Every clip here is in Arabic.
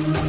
you.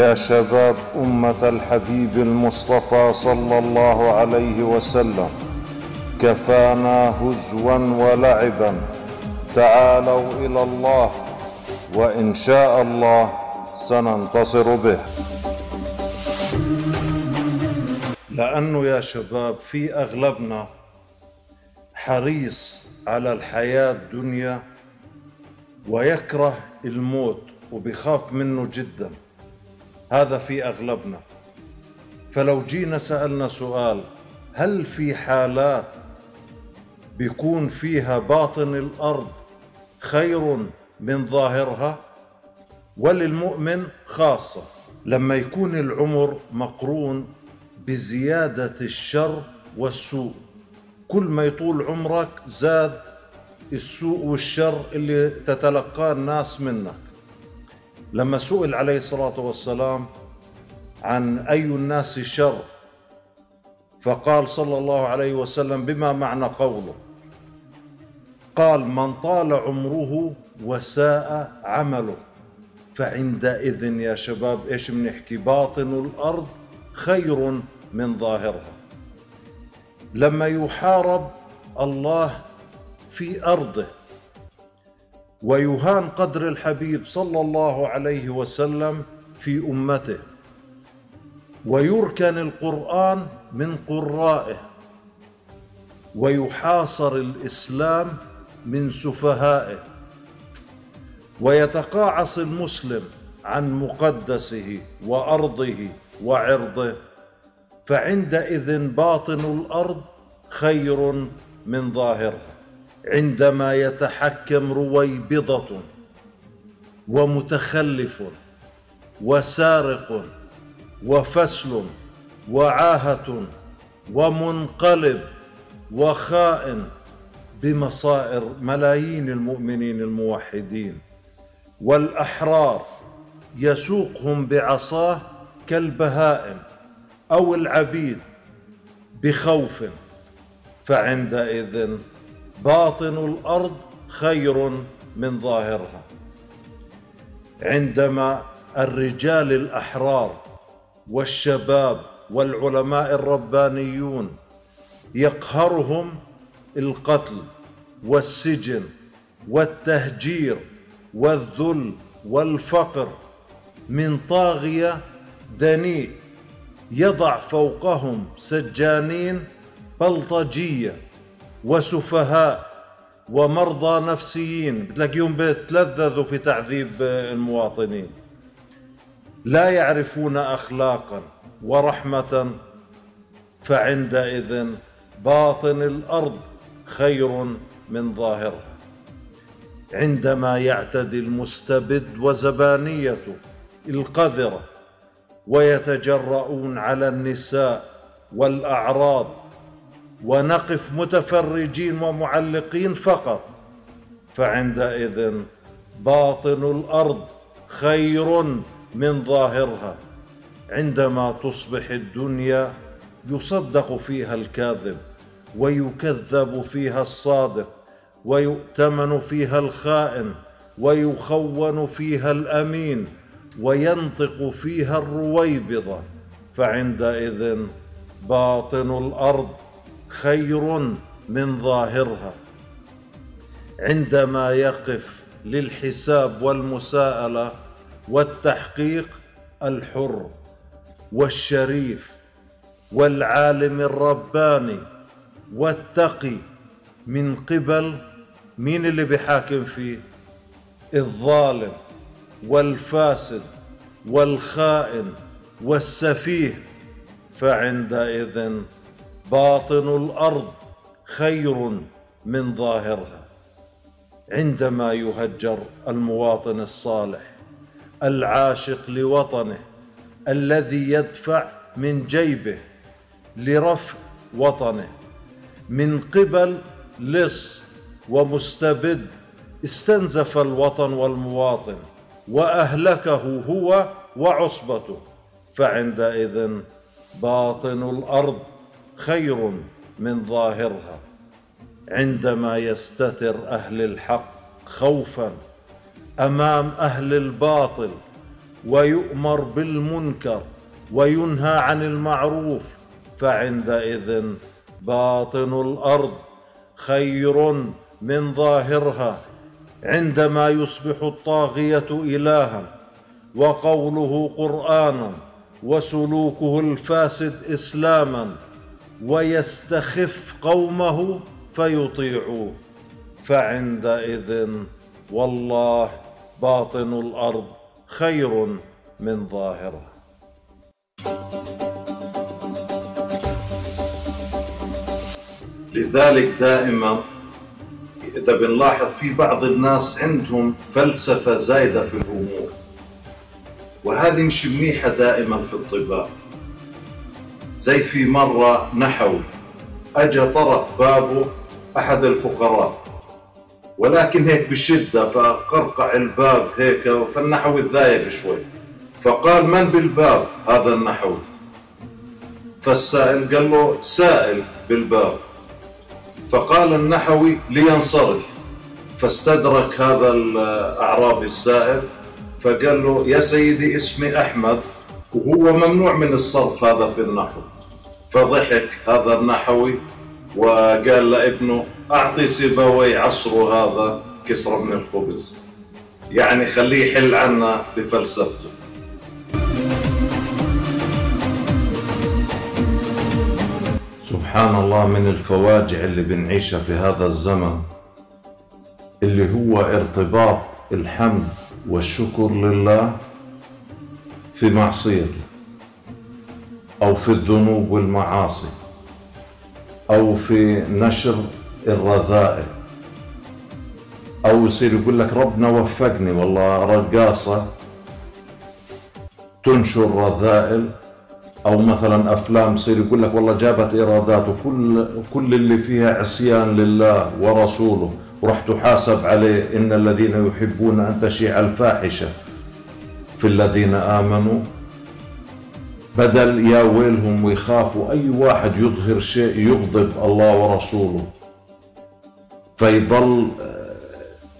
يا شباب أمة الحبيب المصطفى صلى الله عليه وسلم كفانا هزوا ولعبا. تعالوا إلى الله وإن شاء الله سننتصر به. لأنه يا شباب في أغلبنا حريص على الحياة الدنيا ويكره الموت وبخاف منه جداً. هذا في أغلبنا. فلو جينا سألنا سؤال هل في حالات بيكون فيها باطن الأرض خير من ظاهرها؟ وللمؤمن خاصة لما يكون العمر مقرون بزيادة الشر والسوء. كل ما يطول عمرك زاد السوء والشر اللي تتلقاه الناس منك. لما سئل عليه الصلاة والسلام عن أي الناس شر فقال صلى الله عليه وسلم بما معنى قوله؟ قال من طال عمره وساء عمله فعندئذ يا شباب إيش بنحكي باطن الأرض خير من ظاهرها. لما يحارب الله في أرضه ويهان قدر الحبيب صلى الله عليه وسلم في أمته. ويركن القرآن من قرائه. ويحاصر الإسلام من سفهائه. ويتقاعس المسلم عن مقدسه وأرضه وعرضه. فعندئذ باطن الأرض خير من ظاهرها عندما يتحكم رويبضة ومتخلف وسارق وفسل وعاهة ومنقلب وخائن بمصائر ملايين المؤمنين الموحدين والأحرار يسوقهم بعصاه كالبهائم أو العبيد بخوف فعندئذ باطن الأرض خير من ظاهرها. عندما الرجال الأحرار والشباب والعلماء الربانيون يقهرهم القتل والسجن والتهجير والذل والفقر من طاغية دنيء يضع فوقهم سجانين بلطجية وسفهاء ومرضى نفسيين. بتلاقيهم بيتلذذوا في تعذيب المواطنين. لا يعرفون اخلاقا ورحمه فعندئذ باطن الأرض خير من ظاهرها. عندما يعتدي المستبد وزبانيته القذرة ويتجرؤون على النساء والأعراض ونقف متفرجين ومعلقين فقط. فعندئذ باطن الأرض خير من ظاهرها. عندما تصبح الدنيا يصدق فيها الكاذب ويكذب فيها الصادق ويؤتمن فيها الخائن ويخون فيها الأمين وينطق فيها الرويبضة. فعندئذ باطن الأرض خير من ظاهرها عندما يقف للحساب والمساءلة والتحقيق الحر والشريف والعالم الرباني والتقي من قبل مين اللي بحاكم فيه؟ الظالم والفاسد والخائن والسفيه. فعندئذ باطن الأرض خير من ظاهرها. عندما يهجر المواطن الصالح العاشق لوطنه الذي يدفع من جيبه لرفع وطنه من قبل لص ومستبد استنزف الوطن والمواطن وأهلكه هو وعصبته. فعندئذ باطن الأرض خير من ظاهرها. عندما يستتر أهل الحق خوفا أمام أهل الباطل ويؤمر بالمنكر وينهى عن المعروف فعندئذ باطن الأرض خير من ظاهرها. عندما يصبح الطاغية الها وقوله قرانا وسلوكه الفاسد اسلاما ويستخف قومه فيطيعوه. فعندئذ والله باطن الأرض خير من ظاهرها لذلك دائما إذا بنلاحظ في بعض الناس عندهم فلسفة زايدة في الأمور وهذه مش منيحة دائما في الطباء زي في مرة نحوي اجى طرق بابه أحد الفقراء. ولكن هيك بشدة فقرقع الباب هيك فالنحوي تضايق شوي. فقال من بالباب؟ هذا النحوي فالسائل قال له سائل بالباب. فقال النحوي لينصرف. فاستدرك هذا الأعرابي السائل فقال له يا سيدي اسمي أحمد. وهو ممنوع من الصرف هذا في النحو. فضحك هذا النحوي وقال لابنه أعطي سيبوي عصره هذا كسرة من الخبز. يعني خليه يحل عنا بفلسفته. سبحان الله من الفواجع اللي بنعيشها في هذا الزمن اللي هو ارتباط الحمد والشكر لله في معصيته أو في الذنوب والمعاصي أو في نشر الرذائل. أو يصير يقول لك ربنا وفقني والله رقاصة تنشر رذائل. أو مثلا أفلام يصير يقول لك والله جابت إيرادات وكل كل اللي فيها عصيان لله ورسوله وراح تحاسب عليه. إن الذين يحبون أن تشيع الفاحشة. في الذين آمنوا. بدل يا ويلهم ويخافوا أي واحد يظهر شيء يغضب الله ورسوله. فيضل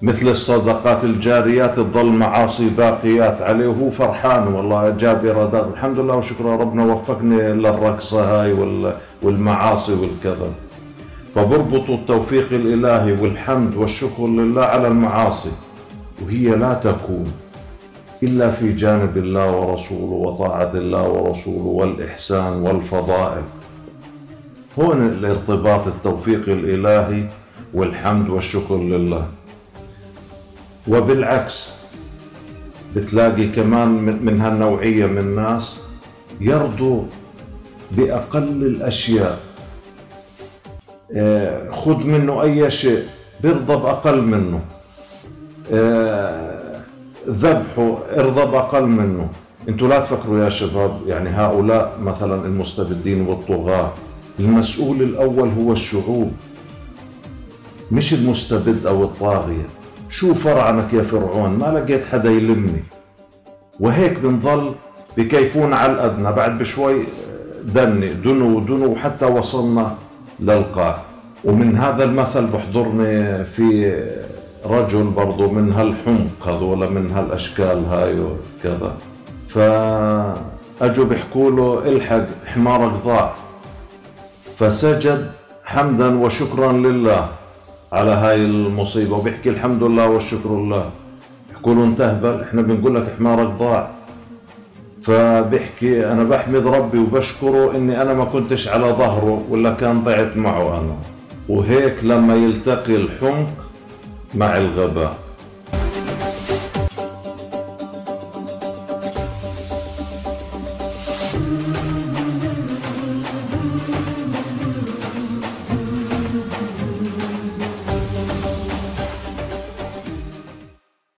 مثل الصدقات الجاريات تظل معاصي باقيات عليه. وهو فرحان والله جاب إيرادات. الحمد لله وشكر ربنا وفقني للرقصه هاي والمعاصي والكذا. فبربطوا التوفيق الإلهي والحمد والشكر لله على المعاصي. وهي لا تكون. إلا في جانب الله ورسوله وطاعة الله ورسوله والإحسان والفضائل. هون الارتباط التوفيق الإلهي والحمد والشكر لله. وبالعكس بتلاقي كمان من هالنوعية من الناس يرضوا بأقل الأشياء. آه، خذ منه أي شيء بيرضى بأقل منه. ذبحه ارضى بأقل منه. أنتوا لا تفكروا يا شباب يعني هؤلاء مثلا المستبدين والطغاة. المسؤول الأول هو الشعوب مش المستبد أو الطاغية. شو فرعنك يا فرعون؟ ما لقيت حدا يلمني. وهيك بنظل بكيفون على الأدنى. بعد بشوي دني دنو دنو حتى وصلنا للقاع. ومن هذا المثل بحضرني في رجل برضو من هالحمق هذول من هالأشكال هاي وكذا. فأجوا بيحكوا له إلحق حمارك ضاع فسجد حمدا وشكرا لله على هاي المصيبة. وبيحكي الحمد لله والشكر لله. بيحكوا له انتهبل إحنا بنقول لك حمارك ضاع فبحكي أنا بحمد ربي وبشكره إني أنا ما كنتش على ظهره ولا كان ضعت معه أنا. وهيك لما يلتقي الحمق مع الغباء.